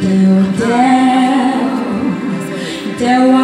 Teu, teu, teu